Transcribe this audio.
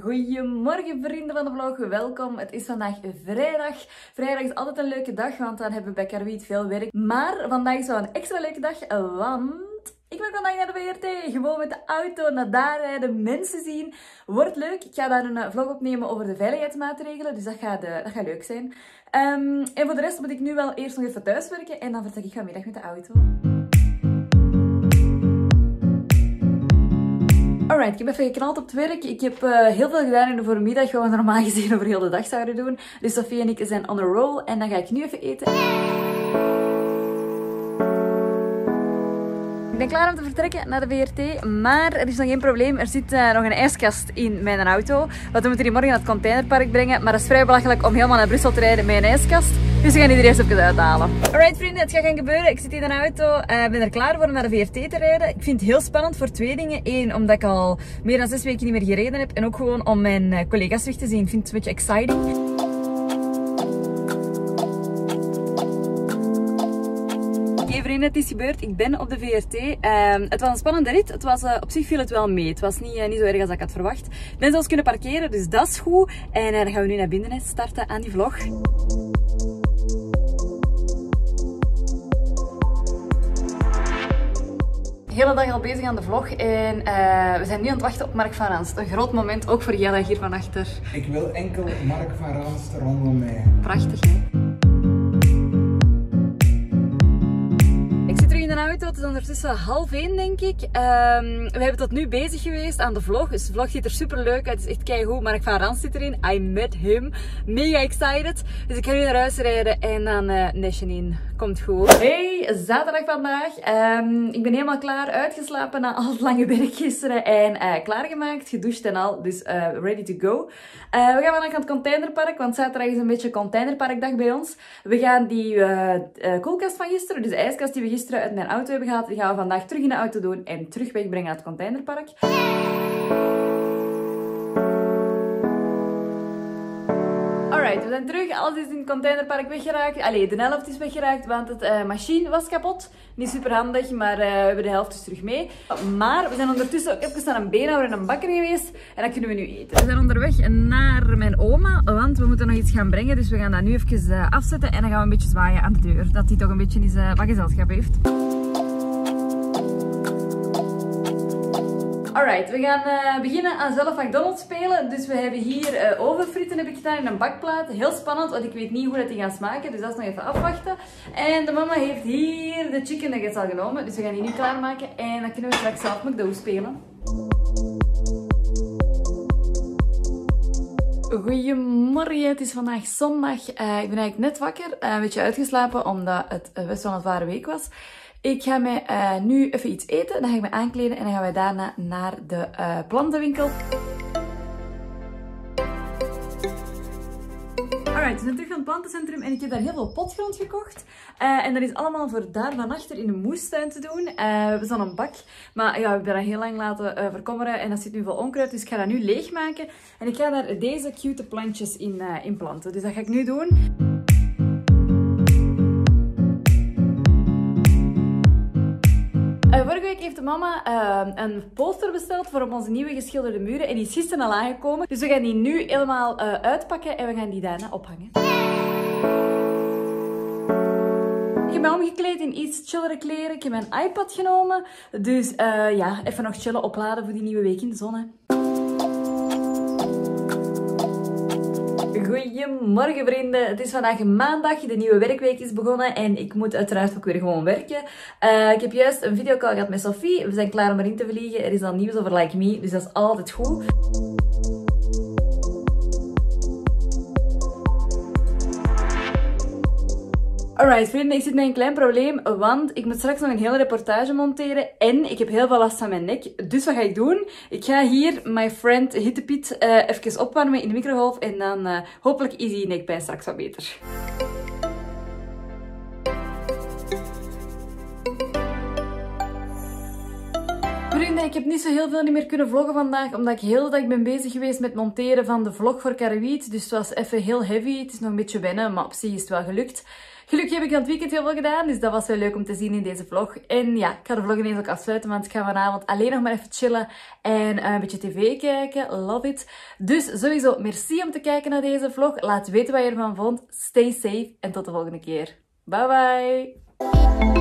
Goedemorgen vrienden van de vlog, welkom. Het is vandaag vrijdag. Vrijdag is altijd een leuke dag, want dan hebben we bij Carwiet veel werk. Maar vandaag is wel een extra leuke dag, want ik ben vandaag naar de WRT. Gewoon met de auto naar daar rijden, mensen zien. Wordt leuk. Ik ga daar een vlog opnemen over de veiligheidsmaatregelen, dus dat gaat, uh, dat gaat leuk zijn. Um, en voor de rest moet ik nu wel eerst nog even thuiswerken en dan vertrek ik vanmiddag met de auto. Ik heb even geknald op het werk. Ik heb uh, heel veel gedaan in de voormiddag, wat we normaal gezien over heel de dag zouden doen. Dus Sofie en ik zijn on a roll en dan ga ik nu even eten. Ben klaar om te vertrekken naar de VRT, maar er is nog geen probleem. Er zit uh, nog een ijskast in mijn auto. Want we moeten die morgen naar het containerpark brengen, maar dat is vrij belachelijk om helemaal naar Brussel te rijden met een ijskast. Dus we gaan die er eerst even uithalen. Alright vrienden, het gaat gaan gebeuren. Ik zit in een auto. Ik uh, ben er klaar voor om naar de VRT te rijden. Ik vind het heel spannend voor twee dingen. Eén, omdat ik al meer dan zes weken niet meer gereden heb. En ook gewoon om mijn uh, collega's terug te zien. Ik vind het een beetje exciting. Vrienden, het is gebeurd. Ik ben op de VRT. Uh, het was een spannende rit. Het was, uh, op zich viel het wel mee. Het was niet, uh, niet zo erg als ik had verwacht. Ben zelfs kunnen parkeren, dus dat is goed. En dan gaan we nu naar binnen starten aan die vlog. de hele dag al bezig aan de vlog en uh, we zijn nu aan het wachten op Mark van Ranst. Een groot moment, ook voor Jelle hier van achter. Ik wil enkel Mark van Ranst rondom mij. Prachtig hè? Is ondertussen half één denk ik. Um, we hebben tot nu bezig geweest aan de vlog, dus de vlog ziet er super leuk uit. Het is echt keigoed. Mark van Ranst zit erin, I met him. Mega excited. Dus ik ga nu naar huis rijden en dan uh, Nation in. Komt goed. Hey, zaterdag vandaag. Um, ik ben helemaal klaar, uitgeslapen na al het lange werk gisteren en uh, klaargemaakt, gedoucht en al. Dus uh, ready to go. We gaan vandaag naar het containerpark, want zaterdag is een beetje containerparkdag bij ons. We gaan die koelkast van gisteren, dus de ijskast die we gisteren uit mijn auto hebben die gaan we vandaag terug in de auto doen en terug wegbrengen naar het containerpark. Alright, we zijn terug. Alles is in het containerpark weggeraakt. Allee, de helft is weggeraakt, want het uh, machine was kapot. Niet super handig, maar uh, we hebben de helft dus terug mee. Maar we zijn ondertussen ook even naar een beenhouwer en een bakker geweest. En dat kunnen we nu eten. We zijn onderweg naar mijn oma, want we moeten nog iets gaan brengen. Dus we gaan dat nu even uh, afzetten en dan gaan we een beetje zwaaien aan de deur. Dat hij toch een beetje eens, wat gezelschap heeft. We gaan uh, beginnen aan zelf McDonald's spelen. Dus we hebben hier uh, ovenfritten heb ik gedaan in een bakplaat. Heel spannend, want ik weet niet hoe dat die gaan smaken. Dus dat is nog even afwachten. En de mama heeft hier de chicken nuggets al genomen. Dus we gaan die nu klaarmaken. En dan kunnen we straks zelf McDo spelen. Goedemorgen, het is vandaag zondag. Uh, ik ben eigenlijk net wakker, een beetje uitgeslapen omdat het best wel een zware week was. Ik ga mij uh, nu even iets eten, dan ga ik me aankleden en dan gaan we daarna naar de uh, plantenwinkel. Alright, we zijn terug van het plantencentrum en ik heb daar heel veel potgrond gekocht. Uh, en dat is allemaal voor daar van achter in de moestuin te doen. we hebben zo'n bak, maar ja, we hebben dat heel lang laten verkommeren en dat zit nu vol onkruid. Dus ik ga dat nu leegmaken en ik ga daar deze cute plantjes in, in planten. Dus dat ga ik nu doen. Mama uh, een poster besteld voor op onze nieuwe geschilderde muren. En die is gisteren al aangekomen. Dus we gaan die nu helemaal uh, uitpakken en we gaan die daarna ophangen. Ik heb omgekleed in iets chillere kleren. Ik heb mijn iPad genomen. Dus uh, ja, even nog chillen opladen voor die nieuwe week in de zon. Hè. Goedemorgen vrienden, het is vandaag maandag, de nieuwe werkweek is begonnen en ik moet uiteraard ook weer gewoon werken. Uh, ik heb juist een videocall gehad met Sophie, we zijn klaar om erin te vliegen, er is al nieuws over Like Me, dus dat is altijd goed. Alright vrienden, ik zit met een klein probleem, want ik moet straks nog een hele reportage monteren en ik heb heel veel last van mijn nek. Dus wat ga ik doen? Ik ga hier my friend Hittepiet uh, even opwarmen in de microgolf en dan uh, hopelijk is die nekpijn straks wat beter. Vrienden, ik heb niet zo heel veel niet meer kunnen vloggen vandaag, omdat ik heel de dag ben bezig geweest met monteren van de vlog voor Karawiet. Dus het was even heel heavy. Het is nog een beetje wennen, maar op zich is het wel gelukt. Gelukkig heb ik aan het weekend heel veel gedaan, dus dat was wel leuk om te zien in deze vlog. En ja, ik ga de vlog ineens ook afsluiten, want ik ga vanavond alleen nog maar even chillen en eh, een beetje tv kijken. Love it. Dus sowieso, merci om te kijken naar deze vlog. Laat weten wat je ervan vond. Stay safe en tot de volgende keer. Bye bye!